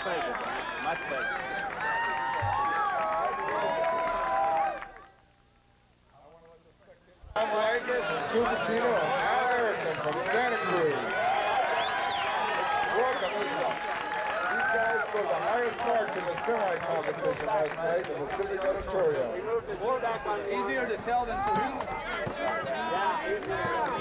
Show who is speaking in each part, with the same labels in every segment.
Speaker 1: pleasure, Brian. My pleasure.
Speaker 2: Leitner from Cupertino Erickson from Santa Cruz. Welcome. These guys scored the highest marks in the semi-competition last night in the Civic Auditorium.
Speaker 1: Easier to tell than to read.
Speaker 2: Let's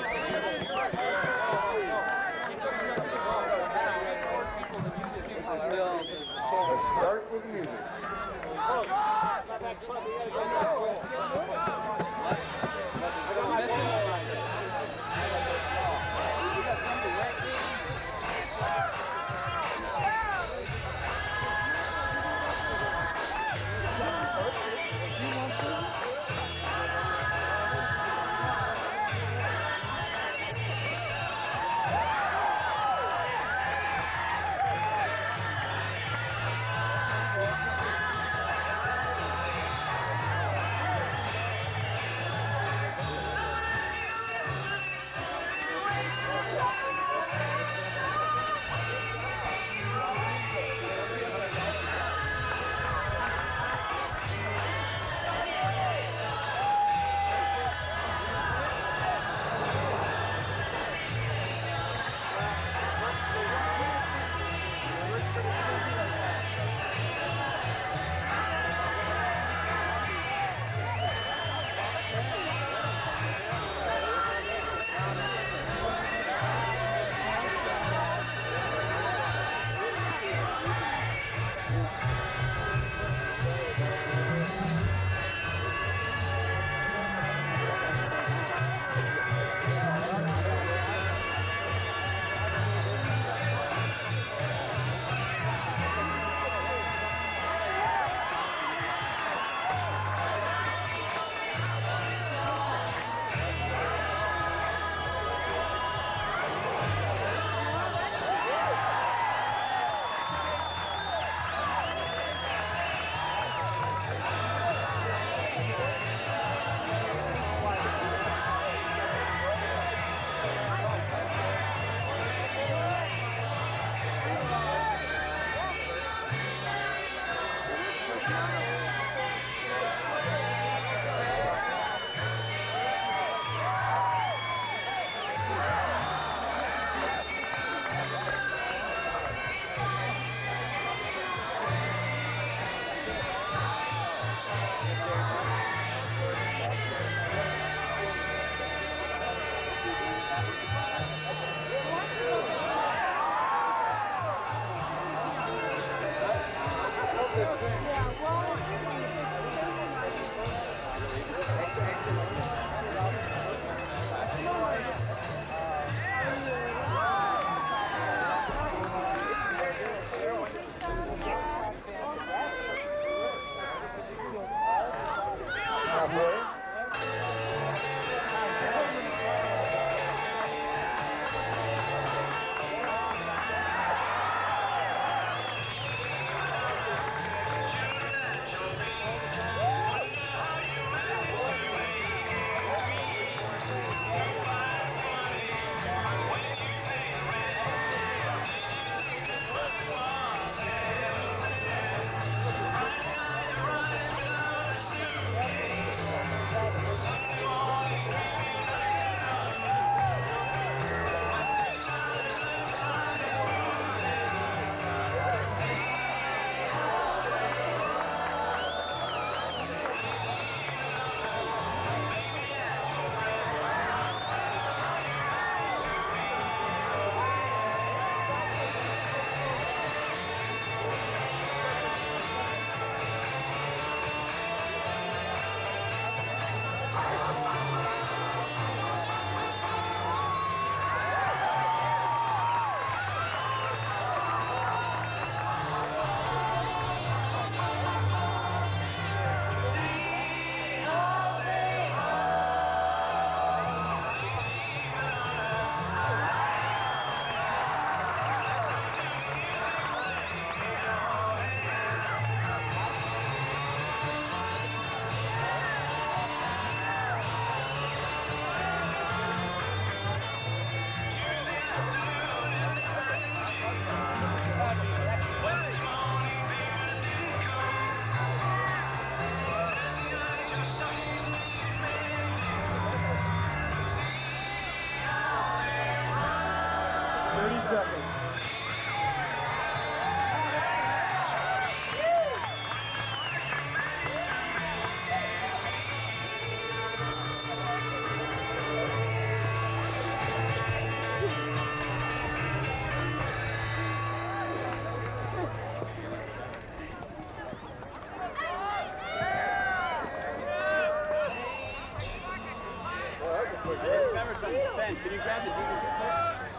Speaker 1: Ben, can you grab the DVC please?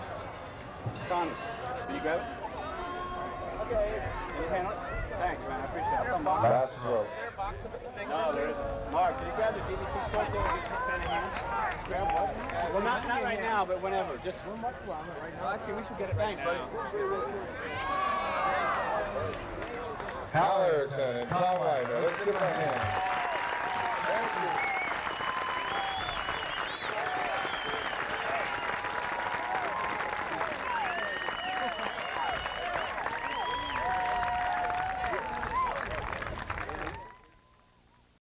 Speaker 1: Thomas, can you grab it? Okay. Can you handle it? Thanks, man. I appreciate it.
Speaker 2: Last throw.
Speaker 1: No, there isn't. Mark, can you grab the DVC cord there? Get some pen in hand. Grab what? Well, not, not right now, but whenever. Just one much longer right now. Actually, we should get it Thanks, buddy.
Speaker 2: Hal Erickson and Tom. Let's give a hand.